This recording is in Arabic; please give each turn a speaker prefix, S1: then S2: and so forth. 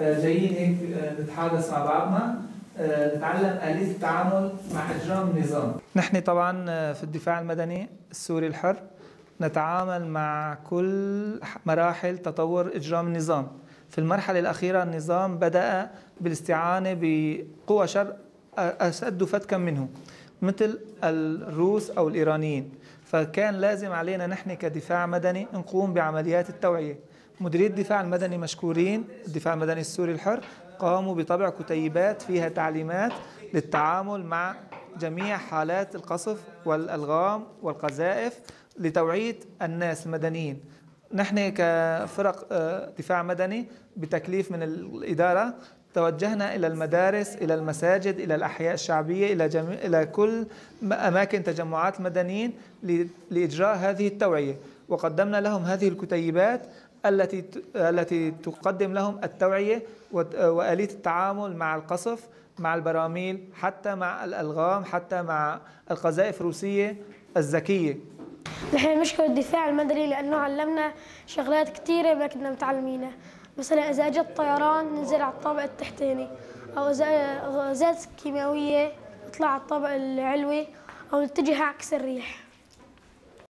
S1: آه، جايين هيك آه، نتحادث مع بعضنا آه، نتعلم آلية التعامل مع إجرام النظام. نحن طبعا في الدفاع المدني السوري الحر نتعامل مع كل مراحل تطور إجرام النظام. في المرحلة الأخيرة النظام بدأ بالاستعانة بقوى شر أشد فتكا منه مثل الروس أو الإيرانيين. فكان لازم علينا نحن كدفاع مدني نقوم بعمليات التوعية. مديرية الدفاع المدني مشكورين الدفاع المدني السوري الحر قاموا بطبع كتيبات فيها تعليمات للتعامل مع جميع حالات القصف والألغام والقذائف لتوعية الناس المدنيين. نحن كفرق آه، دفاع مدني بتكليف من الإدارة توجهنا إلى المدارس إلى المساجد إلى الأحياء الشعبية إلى جميع إلى كل أماكن تجمعات المدنيين لإجراء هذه التوعية. وقدمنا لهم هذه الكتيبات التي التي تقدم لهم التوعية وآلية التعامل مع القصف مع البراميل حتى مع الألغام حتى مع القذائف الروسية الذكية.
S2: نحن نشكر الدفاع المدني لأنه علمنا شغلات كثيرة ما كنا متعلمينها. مثلا إذا أجت طيران ننزل على الطابق التحتاني أو إذا غازات كيماوية نطلع على الطابق العلوي أو نتجه عكس الريح.